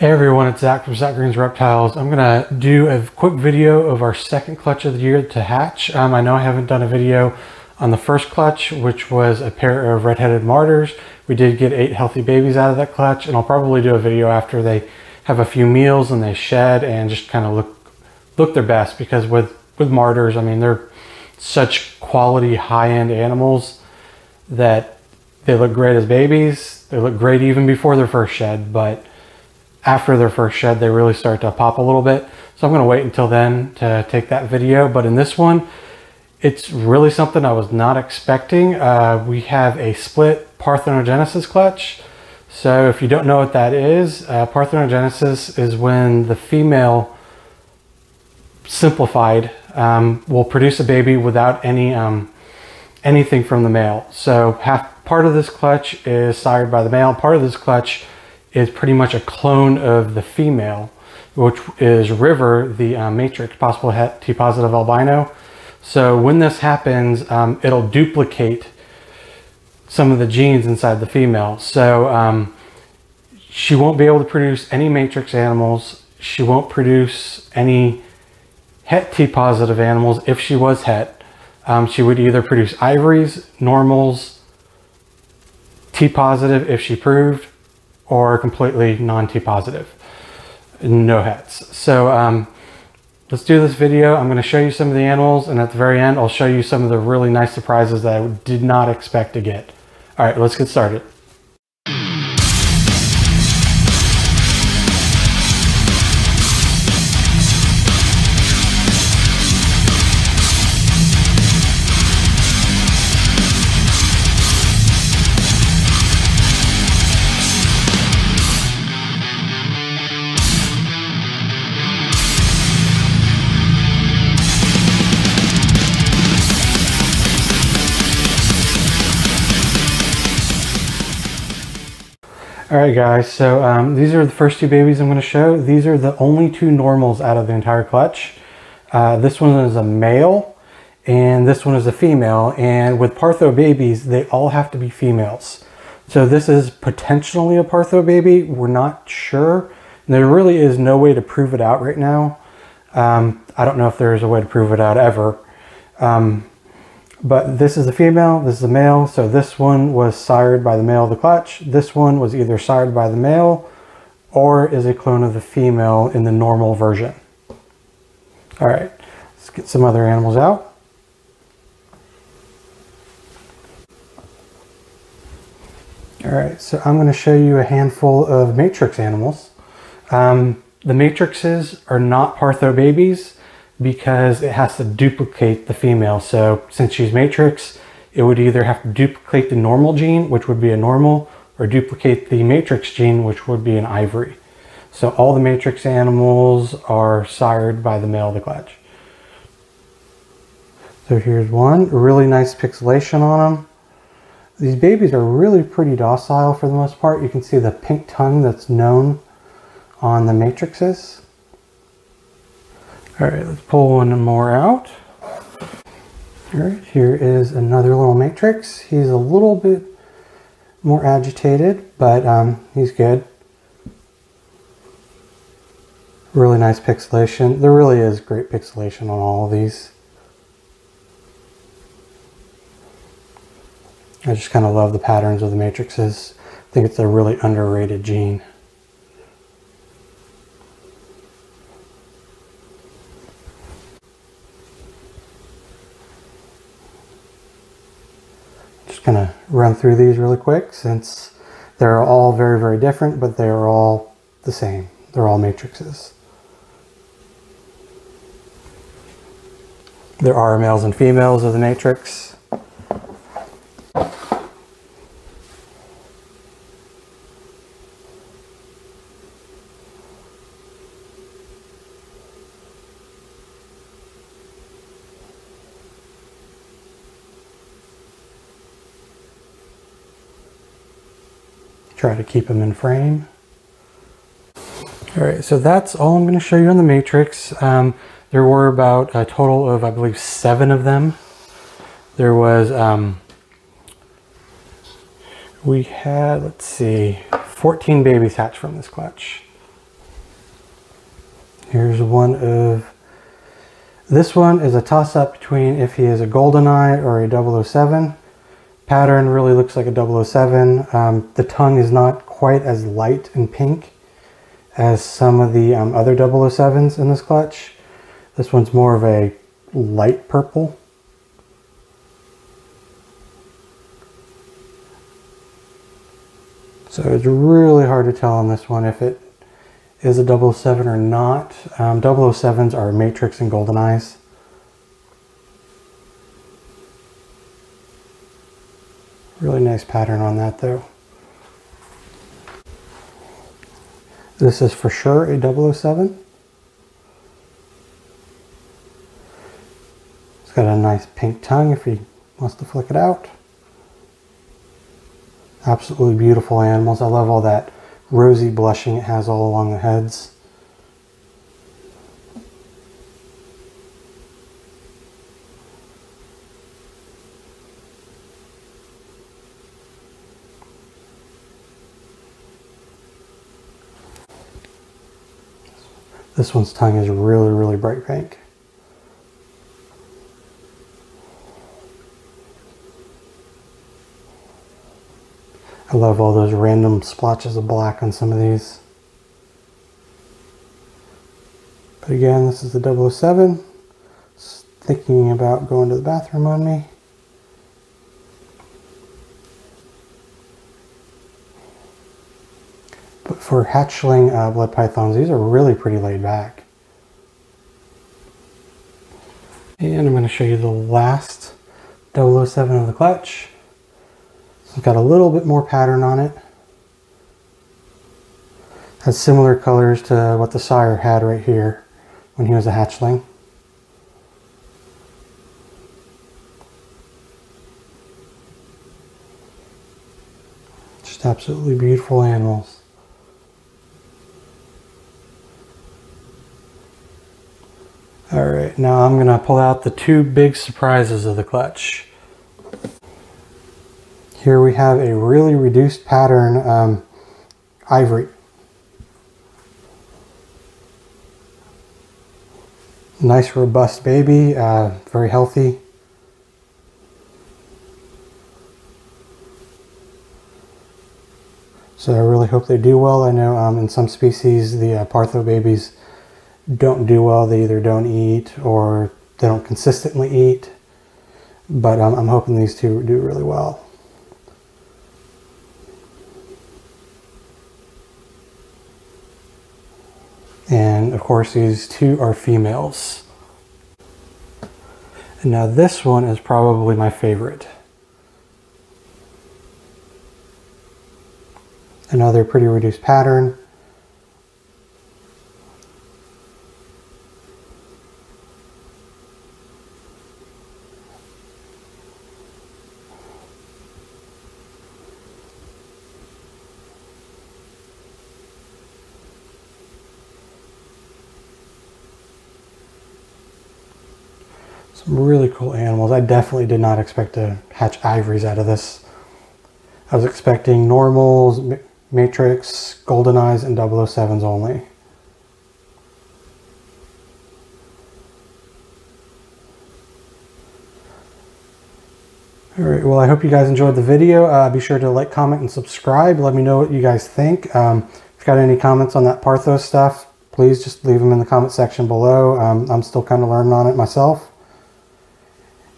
Hey everyone, it's Zack from Zack Green's Reptiles. I'm gonna do a quick video of our second clutch of the year to hatch. Um, I know I haven't done a video on the first clutch, which was a pair of red-headed martyrs. We did get eight healthy babies out of that clutch, and I'll probably do a video after they have a few meals and they shed and just kind of look look their best because with with martyrs, I mean they're such quality high-end animals that they look great as babies. They look great even before their first shed, but after their first shed, they really start to pop a little bit. So I'm gonna wait until then to take that video. But in this one, it's really something I was not expecting. Uh, we have a split parthenogenesis clutch. So if you don't know what that is, uh, parthenogenesis is when the female simplified um, will produce a baby without any um, anything from the male. So half part of this clutch is sired by the male. Part of this clutch is pretty much a clone of the female, which is River, the uh, matrix, possible HET T positive albino. So when this happens, um, it'll duplicate some of the genes inside the female. So um, she won't be able to produce any matrix animals. She won't produce any het T positive animals if she was het. Um, she would either produce ivories, normals, T positive if she proved, or completely non-T positive, no hets. So um, let's do this video. I'm gonna show you some of the animals and at the very end, I'll show you some of the really nice surprises that I did not expect to get. All right, let's get started. All right, guys, so um, these are the first two babies I'm going to show. These are the only two normals out of the entire clutch. Uh, this one is a male, and this one is a female. And with Partho babies, they all have to be females. So this is potentially a Partho baby. We're not sure. There really is no way to prove it out right now. Um, I don't know if there is a way to prove it out ever. Um, but this is a female, this is a male. So this one was sired by the male of the clutch. This one was either sired by the male or is a clone of the female in the normal version. All right, let's get some other animals out. All right, so I'm going to show you a handful of matrix animals. Um, the matrixes are not Partho babies because it has to duplicate the female. So since she's matrix, it would either have to duplicate the normal gene, which would be a normal, or duplicate the matrix gene, which would be an ivory. So all the matrix animals are sired by the male of the clutch. So here's one, really nice pixelation on them. These babies are really pretty docile for the most part. You can see the pink tongue that's known on the matrices. All right, let's pull one more out. All right, here is another little matrix. He's a little bit more agitated, but um, he's good. Really nice pixelation. There really is great pixelation on all of these. I just kind of love the patterns of the matrices. I think it's a really underrated gene. Just going to run through these really quick since they're all very, very different, but they're all the same. They're all matrices. There are males and females of the matrix. Try to keep them in frame. All right, so that's all I'm going to show you on the matrix. Um, there were about a total of, I believe, seven of them. There was, um, we had, let's see, 14 babies hatched from this clutch. Here's one of, this one is a toss up between if he is a GoldenEye or a 007. Pattern really looks like a 007. Um, the tongue is not quite as light and pink as some of the um, other 007s in this clutch. This one's more of a light purple. So it's really hard to tell on this one if it is a 007 or not. Um, 007s are Matrix and GoldenEyes. Really nice pattern on that though. This is for sure a 007. It's got a nice pink tongue if he wants to flick it out. Absolutely beautiful animals. I love all that rosy blushing it has all along the heads. This one's tongue is really, really bright pink. I love all those random splotches of black on some of these. But again, this is the 007. thinking about going to the bathroom on me. But for hatchling uh, blood pythons, these are really pretty laid back. And I'm going to show you the last 007 of the clutch. It's got a little bit more pattern on it. Has similar colors to what the sire had right here when he was a hatchling. Just absolutely beautiful animals. All right, now I'm gonna pull out the two big surprises of the clutch. Here we have a really reduced pattern um, ivory. Nice robust baby, uh, very healthy. So I really hope they do well. I know um, in some species the uh, Partho babies don't do well. They either don't eat or they don't consistently eat. But um, I'm hoping these two do really well. And of course, these two are females. And now this one is probably my favorite. Another pretty reduced pattern. Some really cool animals. I definitely did not expect to hatch ivories out of this. I was expecting normals, matrix, golden eyes, and 007s only. Alright, well I hope you guys enjoyed the video. Uh, be sure to like, comment, and subscribe. Let me know what you guys think. Um, if you've got any comments on that Partho stuff, please just leave them in the comment section below. Um, I'm still kind of learning on it myself